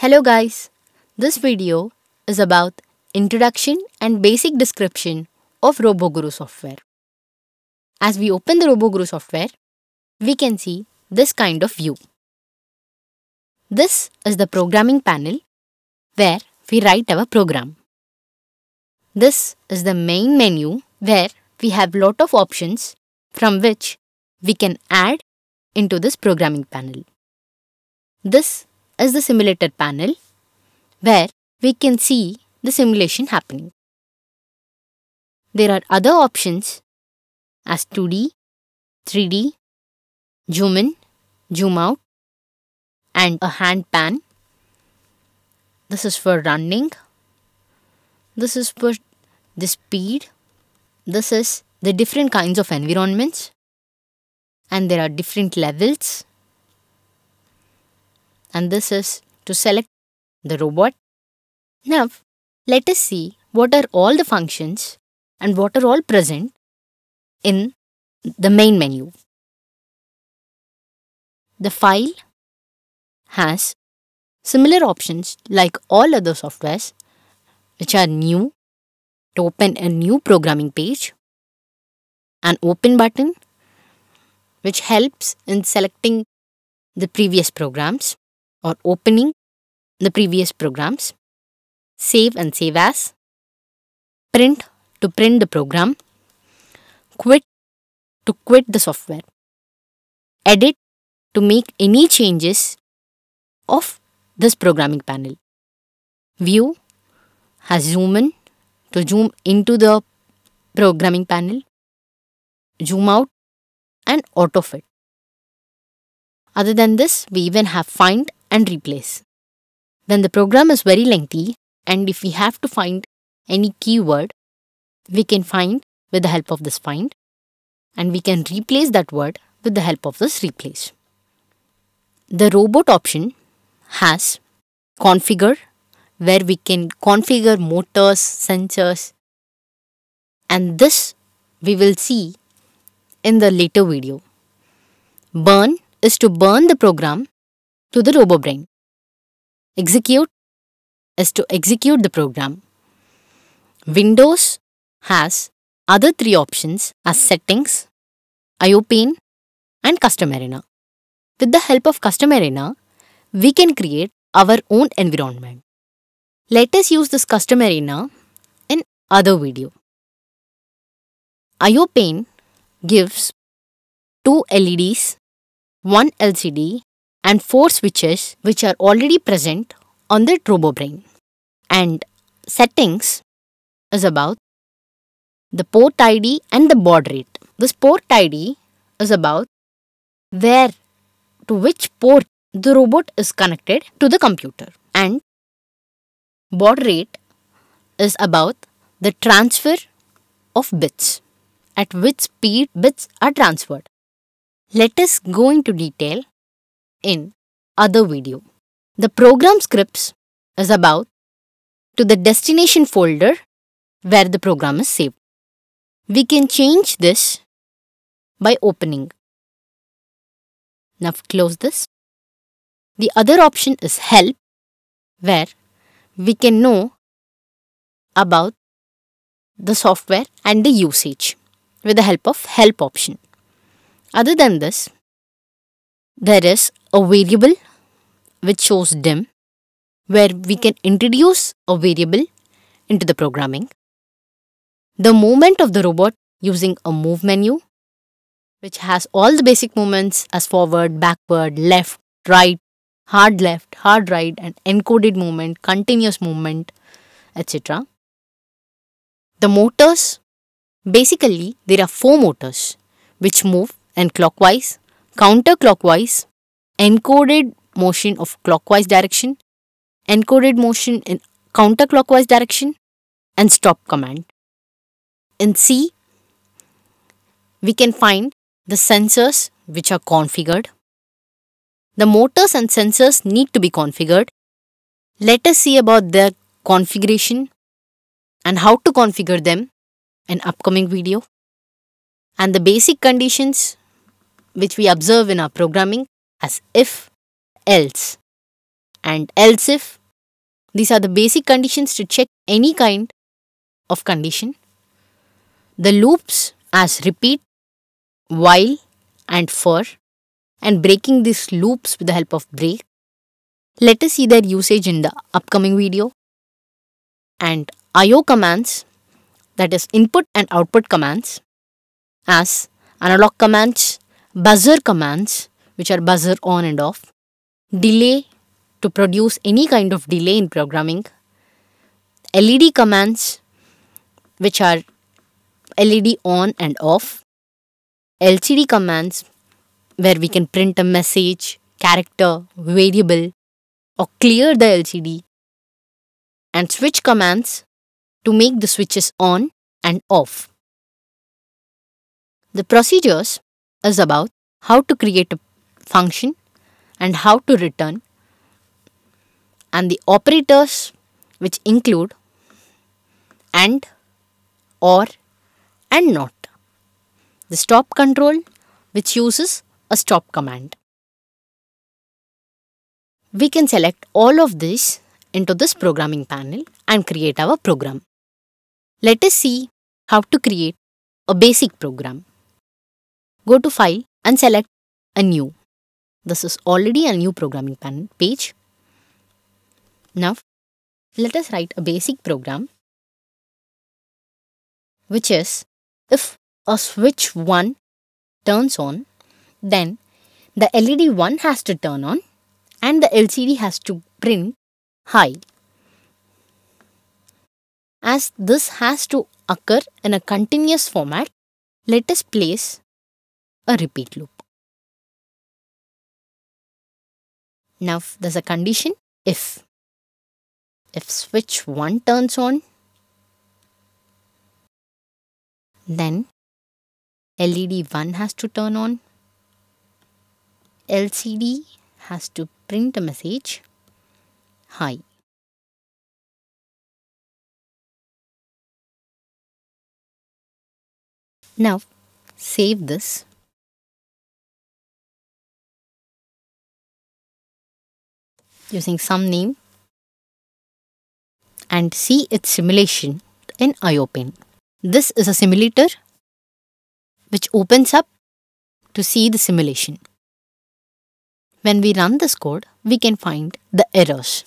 Hello guys, this video is about introduction and basic description of RoboGuru software. As we open the RoboGuru software, we can see this kind of view. This is the programming panel where we write our program. This is the main menu where we have lot of options from which we can add into this programming panel. This is the simulator panel where we can see the simulation happening. There are other options as 2D, 3D, zoom in, zoom out, and a hand pan. This is for running. This is for the speed. This is the different kinds of environments. And there are different levels. And this is to select the robot. Now, let us see what are all the functions and what are all present in the main menu. The file has similar options like all other softwares which are new to open a new programming page, an open button which helps in selecting the previous programs or opening the previous programs, save and save as, print to print the program, quit to quit the software, edit to make any changes of this programming panel. View has zoom in to zoom into the programming panel, zoom out and auto fit. Other than this, we even have find and replace. When the program is very lengthy and if we have to find any keyword, we can find with the help of this find and we can replace that word with the help of this replace. The robot option has configure where we can configure motors, sensors and this we will see in the later video. Burn is to burn the program to the RoboBrain. Execute is to execute the program. Windows has other three options as settings, IOPane and custom arena. With the help of custom arena, we can create our own environment. Let us use this custom arena in other video. IOPane gives two LEDs, one LCD and four switches which are already present on the RoboBrain. And settings is about the port ID and the baud rate. This port ID is about where to which port the robot is connected to the computer and baud rate is about the transfer of bits at which speed bits are transferred. Let us go into detail in other video. The program scripts is about to the destination folder where the program is saved. We can change this by opening. Now close this. The other option is help where we can know about the software and the usage with the help of help option. Other than this, there is a variable which shows dim where we can introduce a variable into the programming. The movement of the robot using a move menu which has all the basic movements as forward, backward, left, right, hard left, hard right and encoded movement, continuous movement, etc. The motors, basically there are four motors which move and clockwise, counterclockwise, encoded motion of clockwise direction, encoded motion in counterclockwise direction and stop command. In C, we can find the sensors which are configured. The motors and sensors need to be configured. Let us see about their configuration and how to configure them in upcoming video. And the basic conditions which we observe in our programming as if, else and else if. These are the basic conditions to check any kind of condition. The loops as repeat, while and for and breaking these loops with the help of break. Let us see their usage in the upcoming video. And IO commands that is input and output commands as analog commands, buzzer commands which are buzzer on and off, delay to produce any kind of delay in programming, LED commands which are LED on and off, LCD commands where we can print a message, character, variable or clear the LCD and switch commands to make the switches on and off. The procedures is about how to create a function and how to return and the operators which include and or and not. The stop control which uses a stop command. We can select all of this into this programming panel and create our program. Let us see how to create a basic program. Go to File and select a new. This is already a new programming panel page. Now, let us write a basic program which is if a switch 1 turns on, then the LED 1 has to turn on and the LCD has to print high. As this has to occur in a continuous format, let us place a repeat loop. Now there's a condition if. If switch 1 turns on, then LED 1 has to turn on, LCD has to print a message high. Now save this. Using some name and see its simulation in IOPane. This is a simulator which opens up to see the simulation. When we run this code, we can find the errors.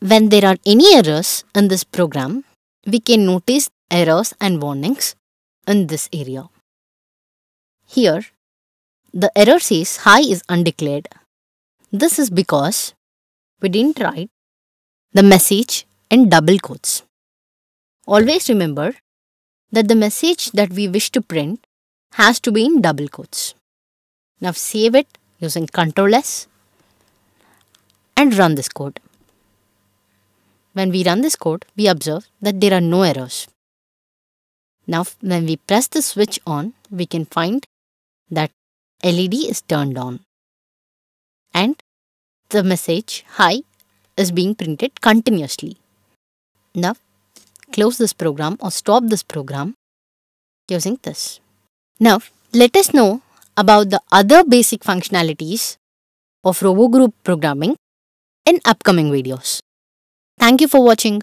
When there are any errors in this program, we can notice errors and warnings in this area. Here, the error says high is undeclared. This is because we didn't write the message in double quotes. Always remember that the message that we wish to print has to be in double quotes. Now save it using Ctrl S and run this code. When we run this code, we observe that there are no errors. Now when we press the switch on, we can find that LED is turned on and the message hi is being printed continuously. Now close this program or stop this program using this. Now let us know about the other basic functionalities of RoboGuru programming in upcoming videos. Thank you for watching.